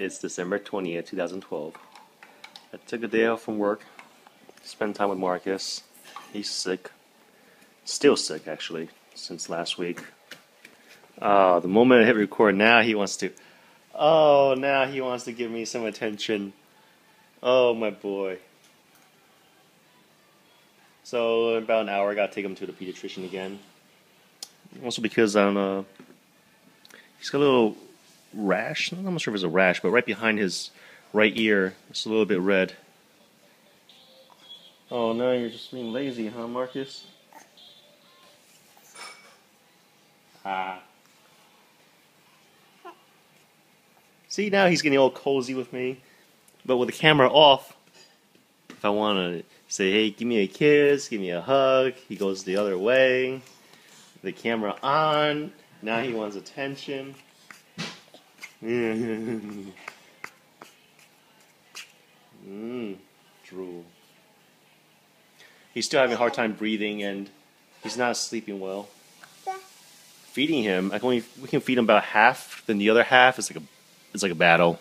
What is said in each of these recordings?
It's December 20th, 2012. I took a day off from work, spent time with Marcus. He's sick. Still sick, actually, since last week. Oh, the moment I hit record, now he wants to. Oh, now he wants to give me some attention. Oh, my boy. So, in about an hour, I gotta take him to the pediatrician again. Also, because I don't know. He's got a little rash. I'm not sure if it's a rash, but right behind his right ear, it's a little bit red. Oh, no, you're just being lazy, huh, Marcus? Ah. See, now he's getting all cozy with me. But with the camera off, if I want to say, hey, give me a kiss, give me a hug, he goes the other way. The camera on, now he wants attention. Mm, drool. He's still having a hard time breathing and he's not sleeping well. Feeding him, I can only we can feed him about half. Then the other half is like a it's like a battle.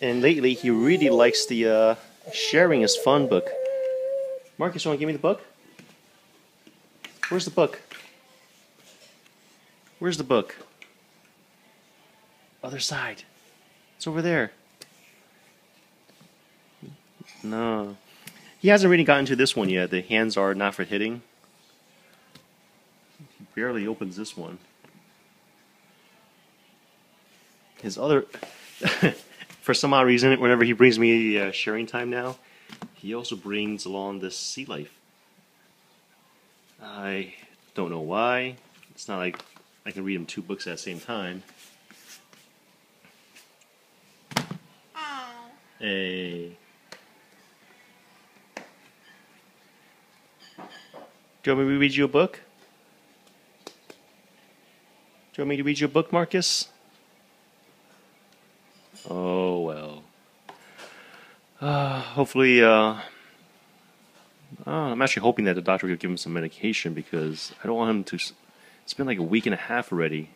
And lately, he really likes the uh, sharing his fun book. Marcus, you want to give me the book? Where's the book? Where's the book? Other side. It's over there. No. He hasn't really gotten to this one yet. The hands are not for hitting. He barely opens this one. His other. for some odd reason, whenever he brings me uh, sharing time now, he also brings along this sea life. I don't know why. It's not like I can read him two books at the same time. Hey. Do you want me to read you a book? Do you want me to read you a book, Marcus? Oh, well. Uh, hopefully, uh, uh, I'm actually hoping that the doctor will give him some medication because I don't want him to. It's been like a week and a half already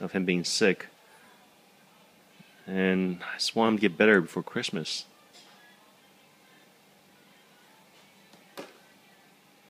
of him being sick. And I just want him to get better before Christmas.